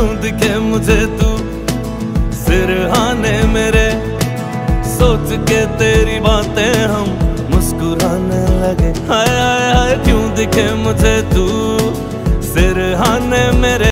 क्यों दिखे मुझे तू सिरहाने मेरे। सोच के तेरी बातें हम मुस्कुराने लगे। हाय हाय हाय, क्यों दिखे मुझे तू सिरहाने मेरे